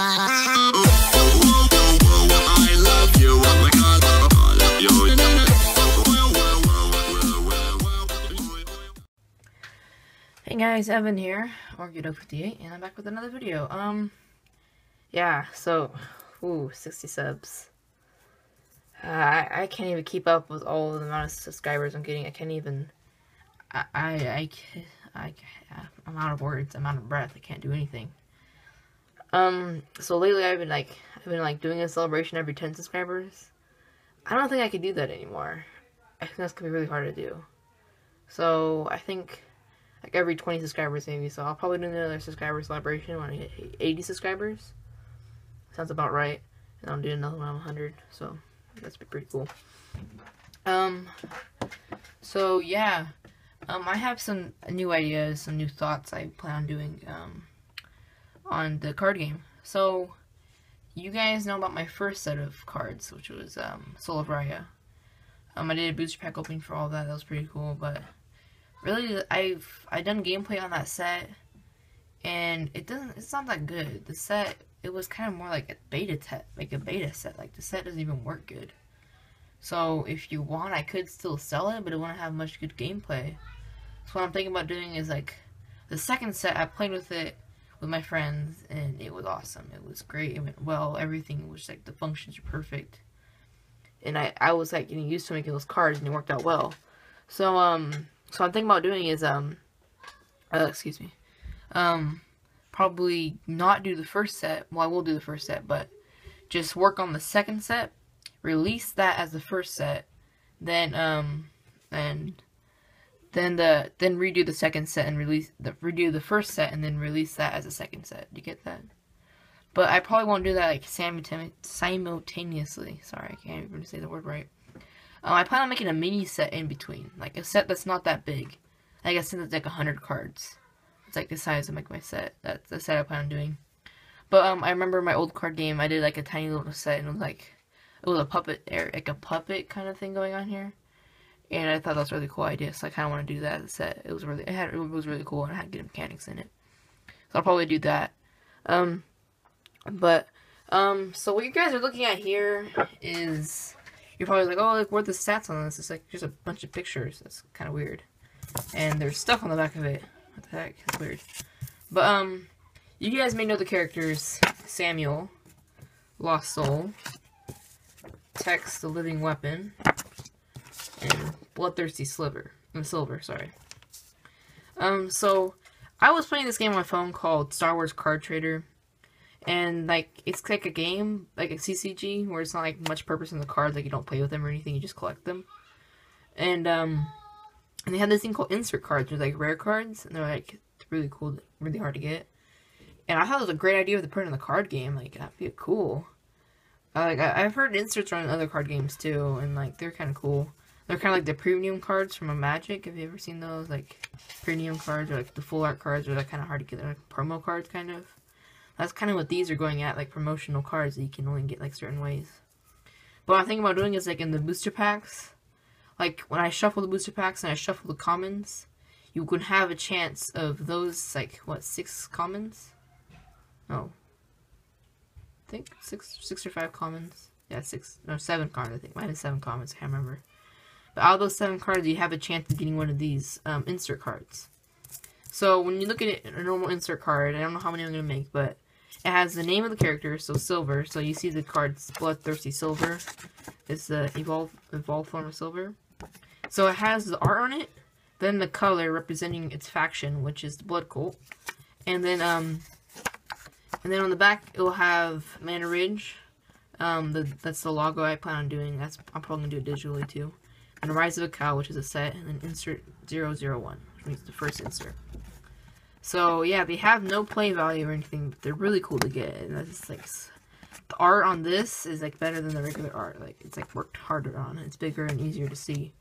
Hey guys, Evan here, or Orgudo58, and I'm back with another video. Um, yeah, so, ooh, 60 subs. Uh, I, I can't even keep up with all the amount of subscribers I'm getting. I can't even, I, I, I, I, I'm out of words, I'm out of breath, I can't do anything. Um, so lately I've been like, I've been like doing a celebration every 10 subscribers. I don't think I can do that anymore. I think that's gonna be really hard to do. So, I think like every 20 subscribers maybe. So I'll probably do another subscriber celebration when I hit 80 subscribers. Sounds about right. And I'll do another one on 100. So that's be pretty cool. Um. So yeah. Um. I have some new ideas, some new thoughts I plan on doing. Um. On the card game. So. You guys know about my first set of cards, which was um, Soul of Raya. Um, I did a booster pack opening for all that. That was pretty cool, but really I've I done gameplay on that set and it doesn't it's not that good. The set it was kind of more like a beta test like a beta set. Like the set doesn't even work good. So if you want I could still sell it but it wouldn't have much good gameplay. So what I'm thinking about doing is like the second set I played with it with my friends and it was awesome. It was great, it went well, everything was like the functions were perfect. And I, I was like getting used to making those cards and it worked out well. So um so I'm thinking about doing is um uh, excuse me. Um probably not do the first set. Well, I will do the first set, but just work on the second set, release that as the first set, then um and then the then redo the second set and release the redo the first set and then release that as a second set. Do you get that? But I probably won't do that like simultane- simultaneously. Sorry, I can't even say the word right. Um, I plan on making a mini set in between, like a set that's not that big, like a set that's like hundred cards. It's like the size of like my set. That's the set I plan on doing. But um, I remember my old card game. I did like a tiny little set, and it was like it was a puppet, er, like a puppet kind of thing going on here. And I thought that was a really cool idea, so I kind of want to do that set. It was really, it had, it was really cool, and it had good mechanics in it. So I'll probably do that. Um, but um, so what you guys are looking at here is you're probably like, oh, like, what are the stats on this? It's like just a bunch of pictures. That's kind of weird. And there's stuff on the back of it. What the heck? That's weird. But, um, you guys may know the characters Samuel, Lost Soul, Tex, the Living Weapon, and Bloodthirsty Sliver. And Silver, sorry. Um, so, I was playing this game on my phone called Star Wars Card Trader and like it's like a game like a ccg where it's not like much purpose in the cards like you don't play with them or anything you just collect them and um and they had this thing called insert cards they're like rare cards and they're like really cool really hard to get and i thought it was a great idea with the put in the card game like that'd be cool uh, like I, i've heard inserts run in other card games too and like they're kind of cool they're kind of like the premium cards from a magic have you ever seen those like premium cards or like the full art cards or like kind of hard to get they're like promo cards kind of that's kind of what these are going at, like promotional cards that you can only get like certain ways. But what I'm thinking about doing is like in the booster packs, like when I shuffle the booster packs and I shuffle the commons, you can have a chance of those like what six commons? Oh, I think six, six or five commons. Yeah, six, no, seven cards. I think mine is seven commons. I can't remember. Out of those seven cards, you have a chance of getting one of these um, insert cards. So when you look at a normal insert card, I don't know how many I'm gonna make, but it has the name of the character, so Silver. So you see the card's Bloodthirsty Silver. It's the evolve evolved form of Silver. So it has the art on it, then the color representing its faction, which is the Blood Cult, and then um, and then on the back it will have Manaridge. Um, the, that's the logo I plan on doing. That's I'm probably gonna do it digitally too. And Rise of a Cow, which is a set, and then insert 001, which means the first insert. So yeah, they have no play value or anything, but they're really cool to get. And that's like the art on this is like better than the regular art. Like it's like worked harder on. It's bigger and easier to see.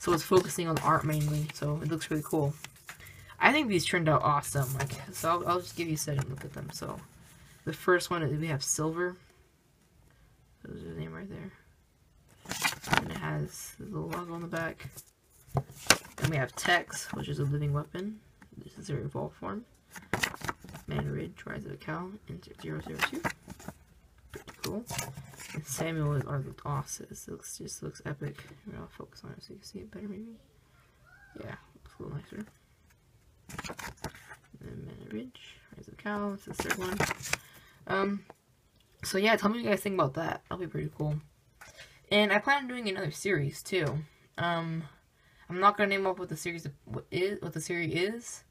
So it's focusing on the art mainly. So it looks really cool. I think these turned out awesome. Like so, I'll, I'll just give you a second look at them. So the first one we have silver. There's the name right there. Has the logo on the back. Then we have Tex, which is a living weapon. This is their evolved form. Manaridge, Rise of a Cow, into 002. Pretty cool. And Samuel is Arthur It looks just looks epic. I'll focus on it so you can see it better maybe. Yeah, looks a little nicer. Then Manaridge, Rise of a Cow, it's the third one. Um so yeah, tell me what you guys think about that. That'll be pretty cool. And I plan on doing another series too. Um I'm not gonna name up what the series what is what the series is,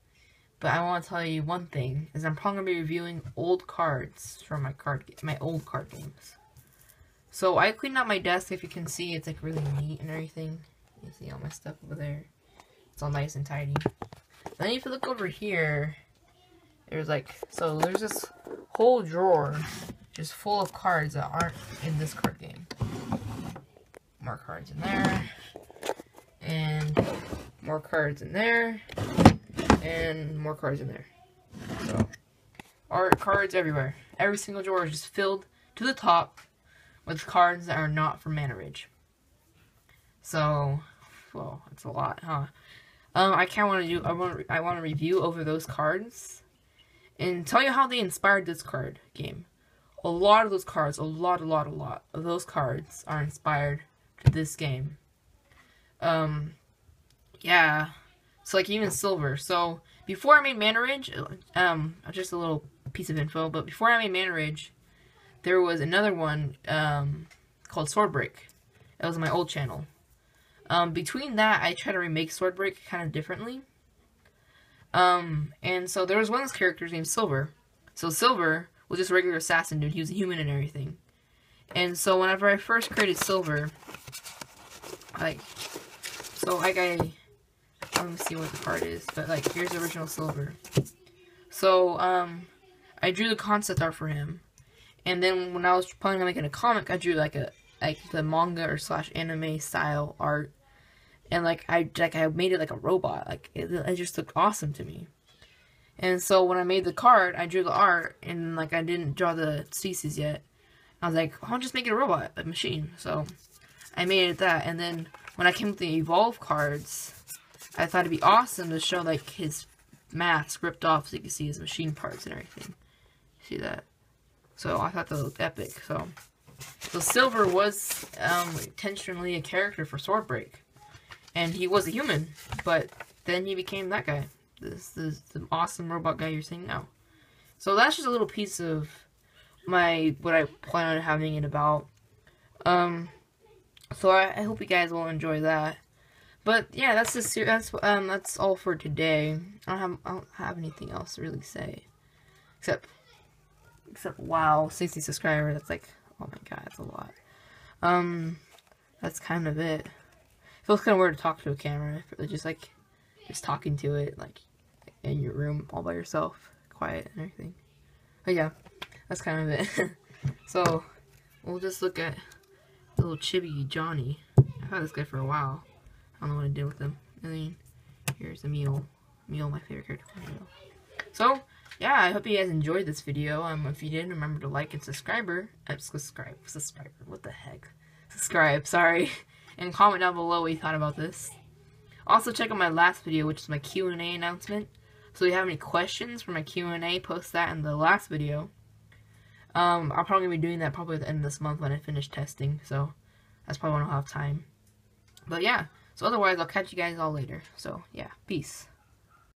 but I want to tell you one thing: is I'm probably gonna be reviewing old cards from my card my old card games. So I cleaned out my desk. If you can see, it's like really neat and everything. You see all my stuff over there. It's all nice and tidy. Then if you look over here, there's like so there's this whole drawer just full of cards that aren't in this card game. More cards in there and more cards in there, and more cards in there. So, art cards everywhere. Every single drawer is just filled to the top with cards that are not from Manaridge. So, well, it's a lot, huh? Um, I kind of want to do. I want. I want to review over those cards, and tell you how they inspired this card game. A lot of those cards, a lot, a lot, a lot of those cards are inspired this game um, yeah. So like even silver. So before I made Manaridge, um, just a little piece of info. But before I made Manaridge, there was another one um called Swordbreak. That was my old channel. Um, between that, I tried to remake Swordbreak kind of differently. Um, and so there was one of those characters named Silver. So Silver was just a regular assassin dude. He was a human and everything. And so whenever I first created Silver, like so like I, let me see what the card is, but like here's the original silver. So um, I drew the concept art for him, and then when I was planning on making a comic, I drew like a like the manga or slash anime style art, and like I like I made it like a robot. Like it, it just looked awesome to me. And so when I made the card, I drew the art, and like I didn't draw the species yet. I was like, I'll just make it a robot, a machine. So I made it that, and then when I came with the Evolve cards, I thought it'd be awesome to show like his mask ripped off so you can see his machine parts and everything. See that? So I thought that looked epic. So, so Silver was um, intentionally a character for Swordbreak, and he was a human, but then he became that guy. This, this the awesome robot guy you're seeing now. So that's just a little piece of my what I plan on having it about. Um, so I, I hope you guys will enjoy that. But yeah, that's the that's um that's all for today. I don't have I don't have anything else to really say, except except wow, 60 subscribers. That's like oh my god, that's a lot. Um, that's kind of it. It feels kind of weird to talk to a camera, just like just talking to it like in your room all by yourself, quiet and everything. But yeah, that's kind of it. so we'll just look at little chibi Johnny. I've had this guy for a while. I don't know what I did with him. I mean, here's Emil. Emil, my favorite character. So, yeah, I hope you guys enjoyed this video. Um, if you did, remember to like and subscriber. Uh, subscribe. What the heck? Subscribe, sorry. And comment down below what you thought about this. Also, check out my last video, which is my Q&A announcement. So if you have any questions for my Q&A, post that in the last video. Um, I'm probably going to be doing that probably at the end of this month when I finish testing, so that's probably when I'll have time. But yeah, so otherwise, I'll catch you guys all later. So yeah, peace.